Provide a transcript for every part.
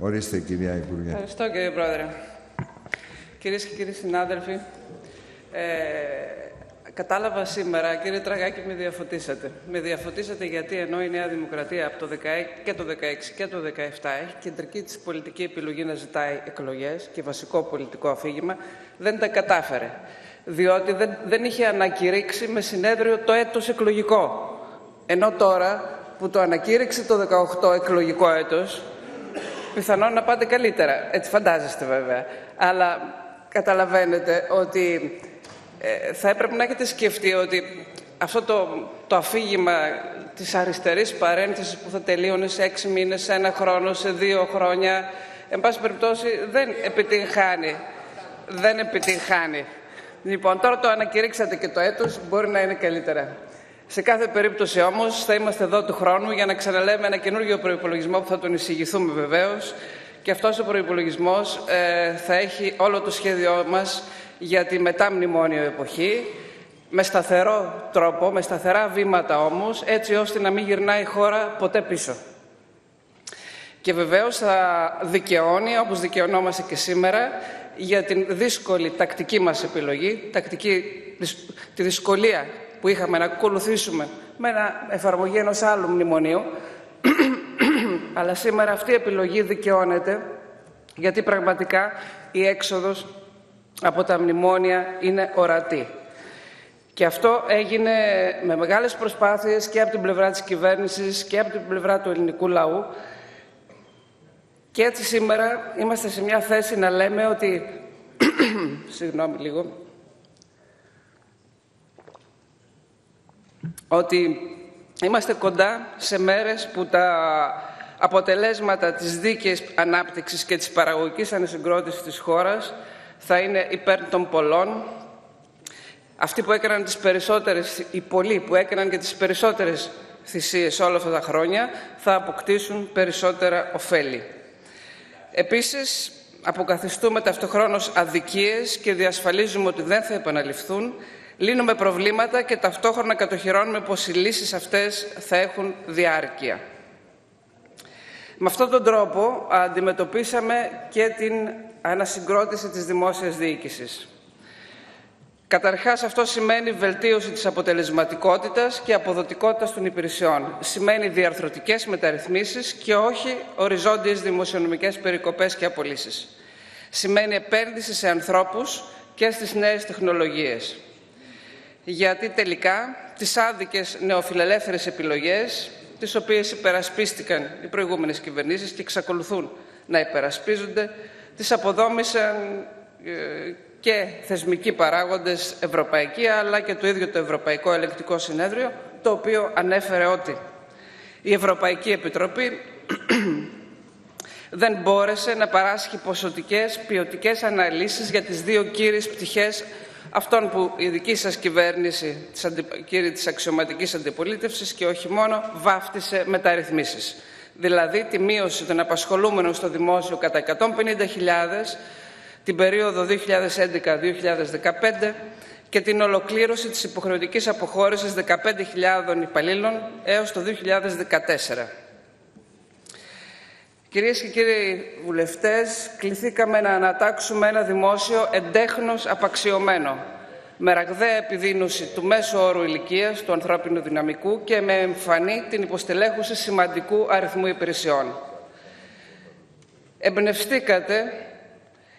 Ορίστε κυρία Υπουργέ. Ευχαριστώ κύριε Πρόεδρε. Κυρίες και κύριοι συνάδελφοι, ε, κατάλαβα σήμερα, κύριε Τραγάκη, με διαφωτίσατε. Με διαφωτίσατε γιατί ενώ η Νέα Δημοκρατία από το 16, και το 16 και το 17 έχει κεντρική της πολιτική επιλογή να ζητάει εκλογές και βασικό πολιτικό αφήγημα, δεν τα κατάφερε. Διότι δεν, δεν είχε ανακηρύξει με συνέδριο το έτος εκλογικό. Ενώ τώρα που το ανακήρυξε το 18 εκλογικό έτος, πιθανόν να πάτε καλύτερα. Έτσι φαντάζεστε βέβαια. Αλλά καταλαβαίνετε ότι ε, θα έπρεπε να έχετε σκεφτεί ότι αυτό το, το αφήγημα της αριστερής παρένθεσης που θα τελείωνε σε έξι μήνες, σε ένα χρόνο, σε δύο χρόνια, εν πάση περιπτώσει δεν επιτυγχάνει. Δεν επιτυγχάνει. Λοιπόν, τώρα το ανακηρύξατε και το έτος, μπορεί να είναι καλύτερα. Σε κάθε περίπτωση όμως θα είμαστε εδώ του χρόνου για να ξαναλέμε ένα καινούργιο προϋπολογισμό που θα τον εισηγηθούμε βεβαίως και αυτός ο προϋπολογισμός ε, θα έχει όλο το σχέδιό μας για τη μετά μνημόνιο εποχή με σταθερό τρόπο, με σταθερά βήματα όμως, έτσι ώστε να μην γυρνάει η χώρα ποτέ πίσω. Και βεβαίως θα δικαιώνει, όπως δικαιωνόμαστε και σήμερα, για την δύσκολη τακτική μας επιλογή, τακτική, τη δυσκολία που είχαμε να ακολουθήσουμε με ένα εφαρμογή ενός άλλου μνημονίου, αλλά σήμερα αυτή η επιλογή δικαιώνεται γιατί πραγματικά η έξοδος από τα μνημόνια είναι ορατή. Και αυτό έγινε με μεγάλες προσπάθειες και από την πλευρά της κυβέρνησης και από την πλευρά του ελληνικού λαού. Και έτσι σήμερα είμαστε σε μια θέση να λέμε ότι... Συγγνώμη λίγο. Ότι είμαστε κοντά σε μέρες που τα αποτελέσματα της δίκαιης ανάπτυξης και της παραγωγικής ανεσυγκρότησης της χώρας θα είναι υπέρ των πολλών. Αυτοί που έκαναν τις περισσότερες, οι πολλοί που έκαναν και τις περισσότερες θυσίες όλα αυτά τα χρόνια θα αποκτήσουν περισσότερα ωφέλη. Επίσης, αποκαθιστούμε ταυτοχρόνως αδικίες και διασφαλίζουμε ότι δεν θα επαναληφθούν λύνουμε προβλήματα και ταυτόχρονα κατοχυρώνουμε πως οι λύσεις αυτές θα έχουν διάρκεια. Με αυτόν τον τρόπο αντιμετωπίσαμε και την ανασυγκρότηση της δημόσιας διοίκησης. Καταρχάς αυτό σημαίνει βελτίωση της αποτελεσματικότητας και αποδοτικότητας των υπηρεσιών. Σημαίνει διαρθρωτικές μεταρρυθμίσεις και όχι οριζόντιες δημοσιονομικές περικοπές και απολύσεις. Σημαίνει επένδυση σε ανθρώπους και στις νέες τεχνολογίες γιατί τελικά τις άδικες νεοφιλελεύθερες επιλογές, τις οποίες υπερασπίστηκαν οι προηγούμενες κυβερνήσεις και εξακολουθούν να υπερασπίζονται, τις αποδόμησαν ε, και θεσμικοί παράγοντες ευρωπαϊκοί, αλλά και το ίδιο το Ευρωπαϊκό Ελεκτικό Συνέδριο, το οποίο ανέφερε ότι η Ευρωπαϊκή Επιτροπή δεν μπόρεσε να παράσχει ποσοτικές, ποιοτικές αναλύσεις για τις δύο κύριες πτυχές αυτόν που η δική σας κυβέρνηση, κύριε της αξιωματικής αντιπολίτευσης και όχι μόνο, βάφτισε μεταρρυθμίσεις. Δηλαδή τη μείωση των απασχολούμενων στο δημόσιο κατά 150.000 την περίοδο 2011-2015 και την ολοκλήρωση της υποχρεωτικής αποχώρησης 15.000 υπαλλήλων έως το 2014. Κυρίες και κύριοι βουλευτές, κληθήκαμε να ανατάξουμε ένα δημόσιο εντέχνος απαξιωμένο, με ραγδαία επιδείνωση του μέσου όρου ηλικίας του ανθρώπινου δυναμικού και με εμφανή την υποστελέχωση σημαντικού αριθμού υπηρεσιών. Εμπνευστήκατε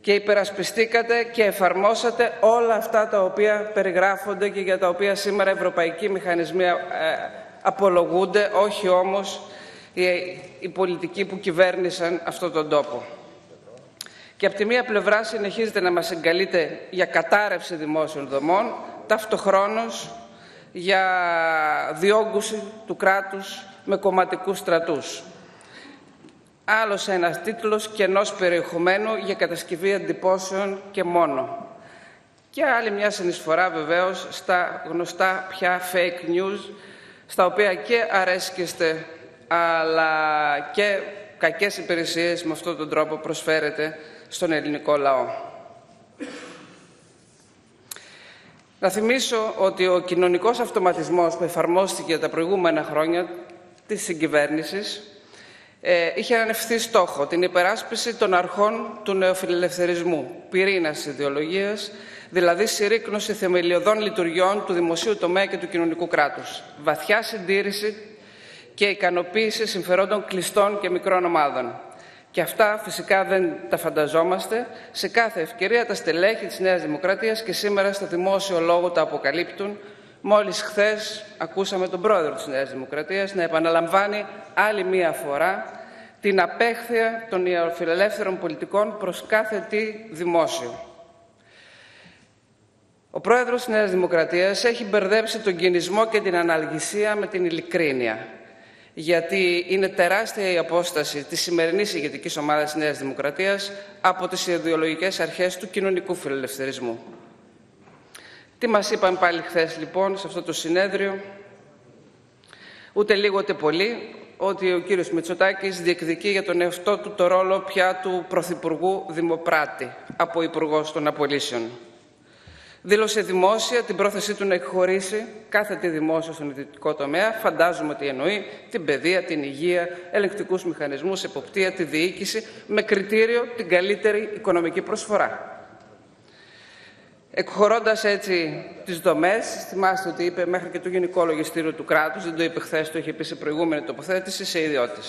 και υπερασπιστήκατε και εφαρμόσατε όλα αυτά τα οποία περιγράφονται και για τα οποία σήμερα ευρωπαϊκοί μηχανισμοί ε, απολογούνται, όχι όμως οι πολιτικοί που κυβέρνησαν αυτόν τον τόπο. Και από τη μία πλευρά συνεχίζετε να μας εγκαλείτε για κατάρρευση δημόσιων δομών, ταυτοχρόνως για διόγκωση του κράτους με κομματικούς στρατούς. Άλλος ένας τίτλος κενός περιεχομένου για κατασκευή εντυπώσεων και μόνο. Και άλλη μια συνεισφορά βεβαίως στα γνωστά πια fake news, στα οποία και αρέσκεστε αλλά και κακές υπηρεσίες με αυτόν τον τρόπο προσφέρεται στον ελληνικό λαό. Να θυμίσω ότι ο κοινωνικός αυτοματισμός που εφαρμόστηκε τα προηγούμενα χρόνια της συγκυβέρνησης ε, είχε έναν ευθύ στόχο, την υπεράσπιση των αρχών του νεοφιλελευθερισμού, πυρήνας ιδεολογίας, δηλαδή συρρήκνωση θεμελιωδών λειτουργιών του δημοσίου τομέα και του κοινωνικού κράτους. Βαθιά συντήρηση και ικανοποίηση συμφερόντων κλειστών και μικρών ομάδων. Και αυτά φυσικά δεν τα φανταζόμαστε. Σε κάθε ευκαιρία τα στελέχη της Νέας Δημοκρατίας και σήμερα στο δημόσιο λόγο τα αποκαλύπτουν. Μόλις χθες ακούσαμε τον πρόεδρο της Νέας Δημοκρατίας να επαναλαμβάνει άλλη μία φορά την απέχθεια των ιεροφιλελεύθερων πολιτικών προς κάθε τι δημόσιο. Ο πρόεδρος της Νέας Δημοκρατίας έχει μπερδέψει τον κινησμό και την αναλγησία με την ειλικρίνεια γιατί είναι τεράστια η απόσταση της σημερινής ηγετικής ομάδας της Νέας Δημοκρατίας από τις ιδεολογικές αρχές του κοινωνικού φιλελευθερισμού. Τι μας είπαν πάλι χθες λοιπόν σε αυτό το συνέδριο, ούτε λίγο ούτε πολύ, ότι ο κύριος Μητσοτάκης διεκδικεί για τον εαυτό του το ρόλο πια του Πρωθυπουργού Δημοπράτη από Υπουργός των Απολύσεων δήλωσε δημόσια την πρόθεσή του να εκχωρήσει κάθε τι δημόσιο στον ιδιωτικό τομέα. Φαντάζομαι ότι εννοεί την παιδεία, την υγεία, ελεγκτικούς μηχανισμούς, εποπτεία, τη διοίκηση, με κριτήριο την καλύτερη οικονομική προσφορά. Εκχωρώντας έτσι τις δομές, θυμάστε ότι είπε μέχρι και το Γενικό Λογιστήριο του κράτους, δεν το είπε χθες, το είχε πει σε προηγούμενη τοποθέτηση, σε ιδιώτε.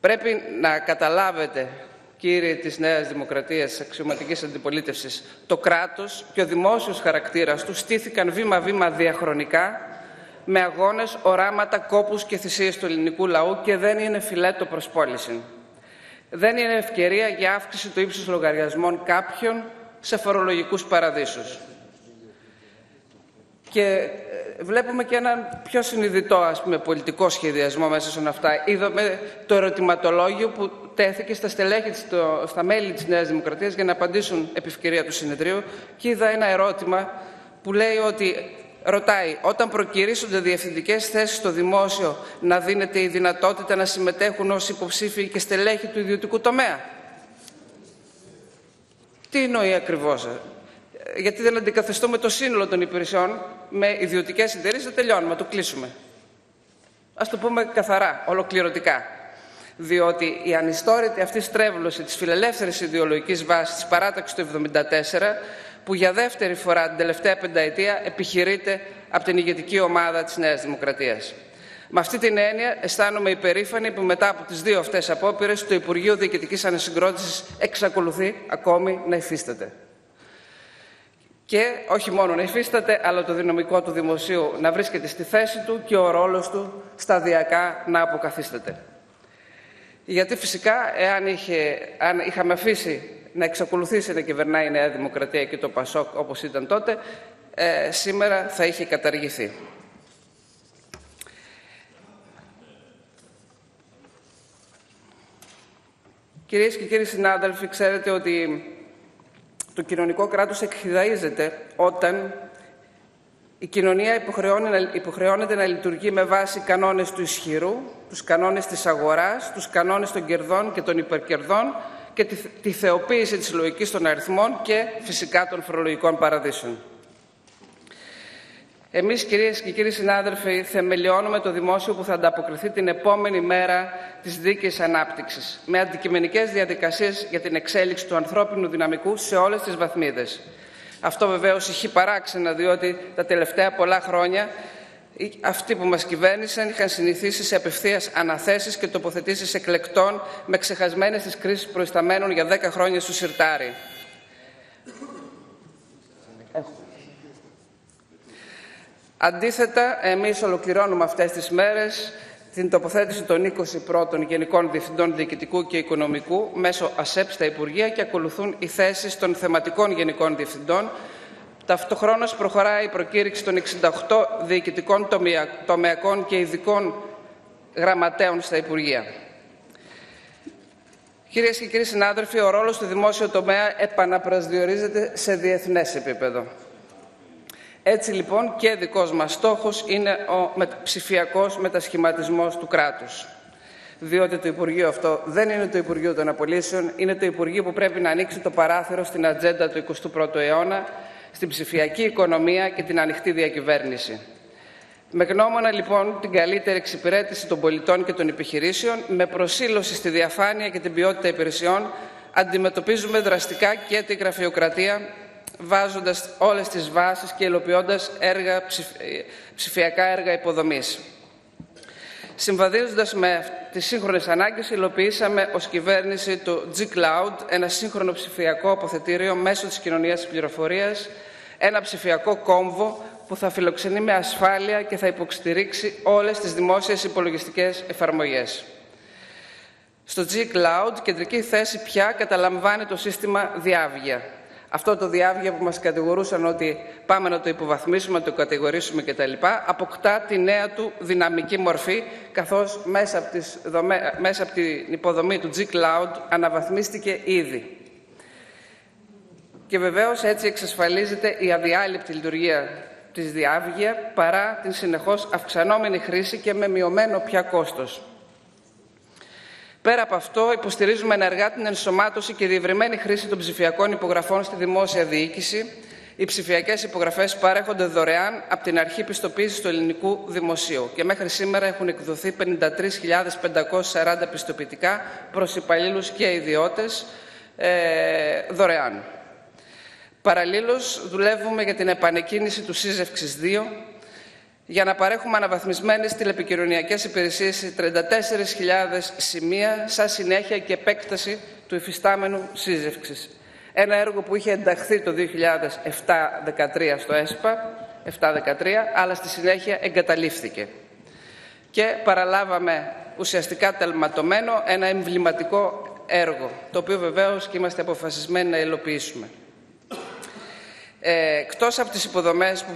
Πρέπει να καταλάβετε κύριοι της Νέας Δημοκρατίας, της αξιωματικής αντιπολίτευσης, το κράτος και ο δημόσιος χαρακτήρας του στήθηκαν βήμα-βήμα διαχρονικά με αγώνες, οράματα, κόπους και θυσίες του ελληνικού λαού και δεν είναι φιλέτο προς πώληση. Δεν είναι ευκαιρία για αύξηση του ύψους λογαριασμών κάποιων σε φορολογικούς παραδείσους. Και βλέπουμε και έναν πιο συνειδητό ας πούμε, πολιτικό σχεδιασμό μέσα σε αυτά. Είδαμε το ερωτηματολόγιο που τέθηκε στα στελέχη, στα μέλη της Νέας Δημοκρατίας για να απαντήσουν επί ευκαιρία του συνεδρίου και είδα ένα ερώτημα που λέει ότι ρωτάει όταν προκυρήσονται διευθυντικές θέσεις στο δημόσιο να δίνεται η δυνατότητα να συμμετέχουν ως υποψήφοι και στελέχη του ιδιωτικού τομέα; Τι εννοεί ακριβώς γιατί δεν αντικαθεστούμε το σύνολο των υπηρεσιών με ιδιωτικές εταιρείες, δεν τελειώνουμε, το κλείσουμε. Α το πούμε καθαρά, ολοκληρωτικά. Διότι η ανιστόρητη αυτή στρέβλωση της φιλελεύθερης ιδεολογικής βάσης της παράταξης του 1974, που για δεύτερη φορά την τελευταία πενταετία επιχειρείται από την ηγετική ομάδα της Νέας Δημοκρατίας. Με αυτή την έννοια, αισθάνομαι υπερήφανη που μετά από τις δύο αυτές απόπειρες, το Υπουργείο Διοικητικής Ανασυγκρότησης εξακολουθεί ακόμη να υφίσταται και όχι μόνο να υφίσταται, αλλά το δυναμικό του δημοσίου να βρίσκεται στη θέση του και ο ρόλος του σταδιακά να αποκαθίσταται. Γιατί φυσικά, εάν είχε, αν είχαμε αφήσει να εξακολουθήσει να κυβερνάει η Νέα Δημοκρατία και το ΠΑΣΟΚ όπως ήταν τότε, ε, σήμερα θα είχε καταργηθεί. Κυρίες και κύριοι συνάδελφοι, ξέρετε ότι το κοινωνικό κράτος εκχυδαίζεται όταν η κοινωνία υποχρεώνεται να λειτουργεί με βάση κανόνες του ισχυρού, τους κανόνες της αγοράς, τους κανόνες των κερδών και των υπερκερδών και τη, τη θεοποίηση της λογικής των αριθμών και φυσικά των φορολογικών παραδείσων. Εμείς, κυρίες και κύριοι συνάδελφοι, θεμελιώνουμε το δημόσιο που θα ανταποκριθεί την επόμενη μέρα της δίκαιης ανάπτυξης, με αντικειμενικές διαδικασίες για την εξέλιξη του ανθρώπινου δυναμικού σε όλες τις βαθμίδες. Αυτό βεβαίως έχει παράξενα, διότι τα τελευταία πολλά χρόνια αυτοί που μας κυβέρνησαν είχαν συνηθίσει σε απευθείας αναθέσεις και τοποθετήσεις εκλεκτών με ξεχασμένες τις κρίσεις προϊσταμένων για 10 χρόνια στο σιρτάρι. Αντίθετα, εμείς ολοκληρώνουμε αυτές τις μέρες την τοποθέτηση των 21 Γενικών Διευθυντών Διοικητικού και Οικονομικού μέσω ΑΣΕΠ στα Υπουργεία και ακολουθούν οι θέσεις των θεματικών Γενικών Διευθυντών. Ταυτοχρόνως προχωράει η προκήρυξη των 68 διοικητικών τομεακών και ειδικών γραμματέων στα Υπουργεία. Κυρίες και κύριοι συνάδελφοι, ο ρόλος του δημόσιου τομέα επαναπροσδιορίζεται σε διεθνές επίπεδο. Έτσι λοιπόν και δικός μας στόχος είναι ο ψηφιακός μετασχηματισμός του κράτους. Διότι το Υπουργείο αυτό δεν είναι το Υπουργείο των Απολύσεων, είναι το Υπουργείο που πρέπει να ανοίξει το παράθυρο στην ατζέντα του 21ου αιώνα, στην ψηφιακή οικονομία και την ανοιχτή διακυβέρνηση. Με γνώμονα λοιπόν την καλύτερη εξυπηρέτηση των πολιτών και των επιχειρήσεων, με προσήλωση στη διαφάνεια και την ποιότητα υπηρεσιών, αντιμετωπίζουμε δραστικά και την γραφειοκρατία, βάζοντας όλες τις βάσεις και υλοποιώντας έργα, ψηφιακά έργα υποδομής. Συμβαδίζοντας με τις σύγχρονες ανάγκες, υλοποιήσαμε ως κυβέρνηση το G-Cloud, ένα σύγχρονο ψηφιακό αποθετήριο μέσω της κοινωνίας της πληροφορίας, ένα ψηφιακό κόμβο που θα φιλοξενεί με ασφάλεια και θα υποστηρίξει όλες τις δημόσιες υπολογιστικές εφαρμογές. Στο G-Cloud κεντρική θέση πια καταλαμβάνει το σύστημα διάβγεια. Αυτό το διάβγεια που μας κατηγορούσαν ότι πάμε να το υποβαθμίσουμε, να το κατηγορήσουμε κτλ. αποκτά τη νέα του δυναμική μορφή, καθώς μέσα από, τις μέσα από την υποδομή του G-Cloud αναβαθμίστηκε ήδη. Και βεβαίως έτσι εξασφαλίζεται η αδιάλειπτη λειτουργία της διάβγεια παρά την συνεχώς αυξανόμενη χρήση και με μειωμένο πια κόστος. Πέρα από αυτό, υποστηρίζουμε ενεργά την ενσωμάτωση και διευρυμένη χρήση των ψηφιακών υπογραφών στη δημόσια διοίκηση. Οι ψηφιακές υπογραφές παρέχονται δωρεάν από την αρχή πιστοποίησης του ελληνικού δημοσίου και μέχρι σήμερα έχουν εκδοθεί 53.540 πιστοποιητικά προς υπαλλήλους και ιδιώτες ε, δωρεάν. Παραλλήλως, δουλεύουμε για την επανεκκίνηση του ΣΥΖΕΦΞΙΣ 2 για να παρέχουμε αναβαθμισμένες τηλεπικοινωνιακές υπηρεσίες σε 34.000 σημεία σαν συνέχεια και επέκταση του υφιστάμενου σύζευξης. Ένα έργο που είχε ενταχθεί το 2007-2013 στο ΕΣΠΑ, 7-13, αλλά στη συνέχεια εγκαταλείφθηκε. Και παραλάβαμε ουσιαστικά τελματωμένο ένα εμβληματικό έργο, το οποίο βεβαίως και είμαστε αποφασισμένοι να υλοποιήσουμε. Ε, εκτός από τις υποδομές που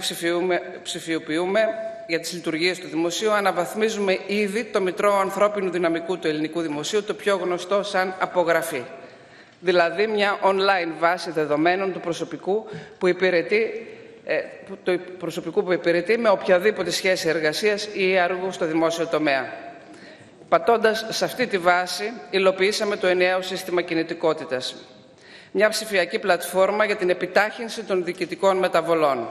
ψηφιοποιούμε για τις λειτουργίες του Δημοσίου, αναβαθμίζουμε ήδη το Μητρό Ανθρώπινου Δυναμικού του Ελληνικού Δημοσίου, το πιο γνωστό σαν απογραφή. Δηλαδή μια online βάση δεδομένων του προσωπικού που υπηρετεί ε, το προσωπικού που υπηρετεί με οποιαδήποτε σχέση εργασίας ή έργου στο δημόσιο τομέα. Πατώντας σε αυτή τη βάση, υλοποιήσαμε το ενιαίο σύστημα κινητικότητας μια ψηφιακή πλατφόρμα για την επιτάχυνση των διοικητικών μεταβολών.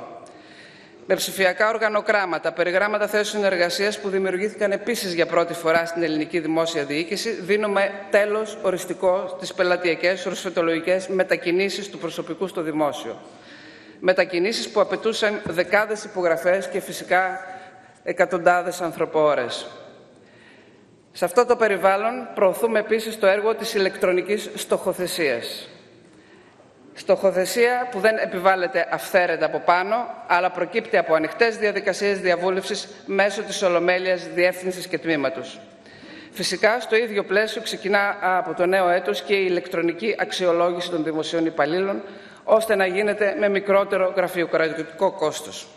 Με ψηφιακά οργανογράμματα, περιγράμματα θέσεων εργασία που δημιουργήθηκαν επίσης για πρώτη φορά στην ελληνική δημόσια διοίκηση, δίνουμε τέλος οριστικό στις πελατειακές ορσφετολογικέ μετακινήσεις του προσωπικού στο δημόσιο. Μετακινήσεις που απαιτούσαν δεκάδες υπογραφές και φυσικά εκατοντάδες ανθρωπόρες. Σε αυτό το περιβάλλον προωθούμε επίσης το έργο της ηλεκτρονικής στοχοθεσίας. Στοχοθεσία που δεν επιβάλλεται αυθαίρετα από πάνω, αλλά προκύπτει από ανοιχτές διαδικασίες διαβούλευσης μέσω της Ολομέλειας Διεύθυνσης και Τμήματος. Φυσικά, στο ίδιο πλαίσιο ξεκινά από το νέο έτος και η ηλεκτρονική αξιολόγηση των δημοσίων υπαλλήλων, ώστε να γίνεται με μικρότερο γραφειοκρατικό κόστος.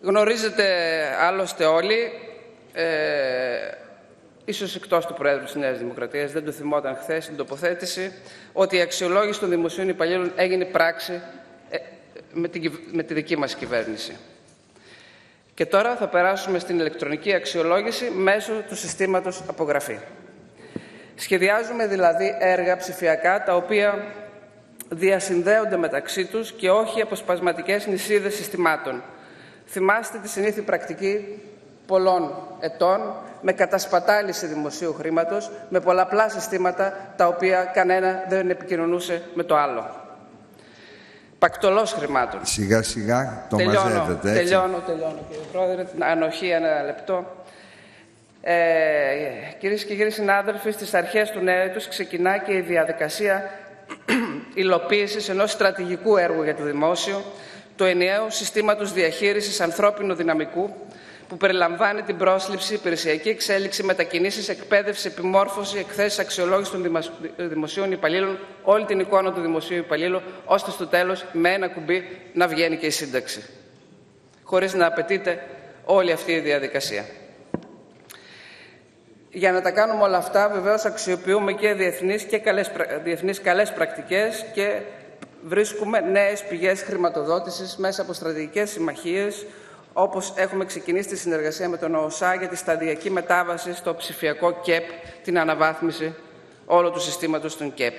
Γνωρίζετε άλλωστε όλοι ε, ίσως εκτός του Προέδρου της Νέας Δημοκρατίας, δεν το θυμόταν χθες στην τοποθέτηση, ότι η αξιολόγηση των δημοσίων υπαλλήλων έγινε πράξη ε, με, με τη δική μας κυβέρνηση. Και τώρα θα περάσουμε στην ηλεκτρονική αξιολόγηση μέσω του συστήματος απογραφή. Σχεδιάζουμε δηλαδή έργα ψηφιακά τα οποία διασυνδέονται μεταξύ τους και όχι αποσπασματικές νησίδες συστημάτων. Θυμάστε τη συνήθη πρακτική πολλών ετών με κατασπατάληση δημοσίου χρήματος, με πολλαπλά συστήματα τα οποία κανένα δεν επικοινωνούσε με το άλλο. Πακτολός χρημάτων. Σιγά σιγά το τελειώνω, μαζεύετε έτσι. Τελειώνω, τελειώνω κύριε Πρόεδρε. Ανοχή ένα λεπτό. Ε, Κυρίες και κύριοι συνάδελφοι, στις αρχές του νέου έτους ξεκινά και η διαδικασία υλοποίησης ενός στρατηγικού έργου για το δημόσιο, το ενιαίο συστήματος διαχείρισης ανθρώπινου δυναμικού, που περιλαμβάνει την πρόσληψη, υπηρεσιακή εξέλιξη, μετακινήσεις, εκπαίδευση, επιμόρφωση, εκθέσεις αξιολόγηση των δημοσίων υπαλλήλων, όλη την εικόνα του δημοσίου υπαλλήλου, ώστε στο τέλος με ένα κουμπί να βγαίνει και η σύνταξη. Χωρίς να απαιτείται όλη αυτή η διαδικασία. Για να τα κάνουμε όλα αυτά, βεβαίως αξιοποιούμε και διεθνείς και καλές, διεθνείς καλές πρακτικές και βρίσκουμε νέες πηγές χρηματοδότησης μέσα από στρατηγικές συμμαχίες, όπως έχουμε ξεκινήσει τη συνεργασία με τον ΟΣΑ για τη σταδιακή μετάβαση στο ψηφιακό ΚΕΠ, την αναβάθμιση όλου του συστήματος των ΚΕΠ.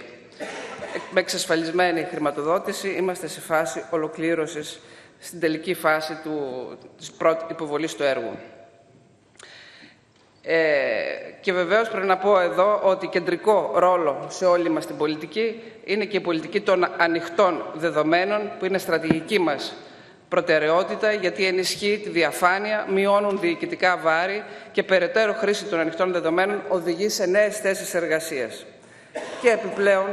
Με εξασφαλισμένη χρηματοδότηση είμαστε σε φάση ολοκλήρωσης στην τελική φάση του, της πρώτης υποβολής του έργου. Ε, και βεβαίως πρέπει να πω εδώ ότι κεντρικό ρόλο σε όλη μας την πολιτική είναι και η πολιτική των ανοιχτών δεδομένων που είναι στρατηγική μας προτεραιότητα γιατί ενισχύει τη διαφάνεια, μειώνουν διοικητικά βάρη και περαιτέρω χρήση των ανοιχτών δεδομένων οδηγεί σε νέες θέσεις εργασίας. Και επιπλέον,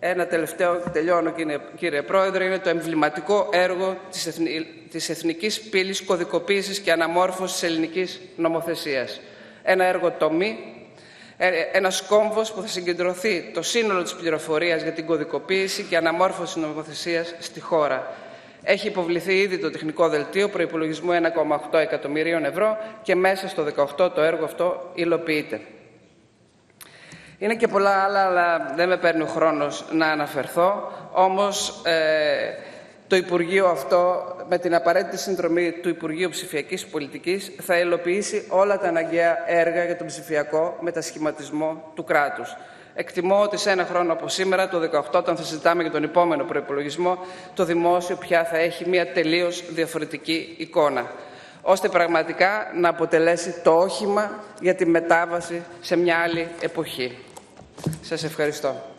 ένα τελευταίο, τελειώνω κύριε, κύριε Πρόεδρε, είναι το εμβληματικό έργο της, εθνι, της Εθνικής Πύλης Κωδικοποίησης και Αναμόρφωσης της Ελληνικής Νομοθεσίας. Ένα έργο τομή, ε, ένας κόμβος που θα συγκεντρωθεί το σύνολο της πληροφορίας για την κωδικοποίηση και αναμόρφωση νομοθεσίας στη χώρα. Έχει υποβληθεί ήδη το τεχνικό δελτίο προϋπολογισμού 1,8 εκατομμυρίων ευρώ και μέσα στο 18 το έργο αυτό υλοποιείται. Είναι και πολλά άλλα, αλλά δεν με παίρνει ο χρόνος να αναφερθώ. Όμως ε, το Υπουργείο αυτό, με την απαραίτητη συνδρομή του Υπουργείου Ψηφιακής Πολιτικής, θα υλοποιήσει όλα τα αναγκαία έργα για τον ψηφιακό μετασχηματισμό του κράτους. Εκτιμώ ότι σε ένα χρόνο από σήμερα, το 2018, όταν θα συζητάμε για τον επόμενο προπολογισμό, το δημόσιο πια θα έχει μια τελείως διαφορετική εικόνα ώστε πραγματικά να αποτελέσει το όχημα για τη μετάβαση σε μια άλλη εποχή. Σας ευχαριστώ.